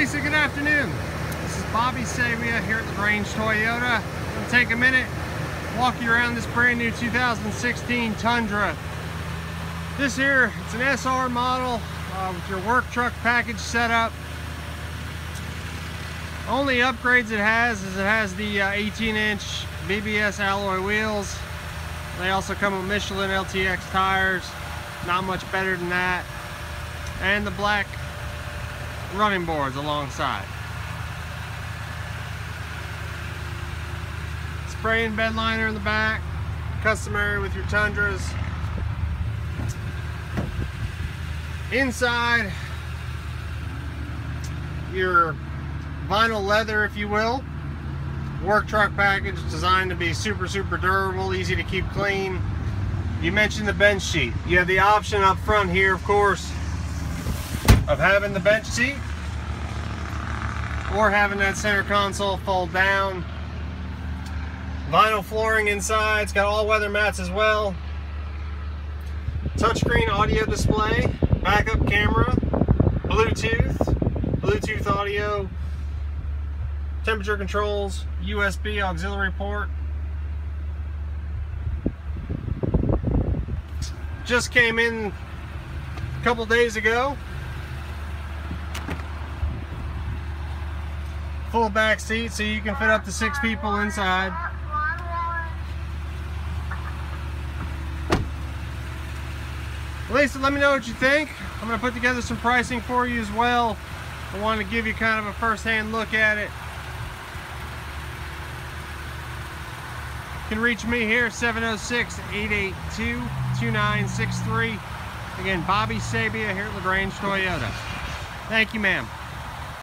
Lisa, good afternoon. This is Bobby Sabia here at LaGrange Toyota. I'm to take a minute, walk you around this brand new 2016 Tundra. This here, it's an SR model uh, with your work truck package set up. Only upgrades it has is it has the 18 uh, inch BBS alloy wheels. They also come with Michelin LTX tires. Not much better than that. And the black running boards alongside. Spray and bed liner in the back. Customary with your Tundras. Inside, your vinyl leather, if you will. Work truck package designed to be super, super durable, easy to keep clean. You mentioned the bench seat. You have the option up front here, of course, of having the bench seat or having that center console fold down. Vinyl flooring inside, it's got all weather mats as well. Touchscreen audio display, backup camera, Bluetooth, Bluetooth audio, temperature controls, USB auxiliary port. Just came in a couple days ago. Full back seat so you can fit up to six people inside. Lisa, let me know what you think. I'm going to put together some pricing for you as well. I want to give you kind of a first-hand look at it. You can reach me here, 706-882-2963. Again, Bobby Sabia here at LaGrange Toyota. Thank you, ma'am.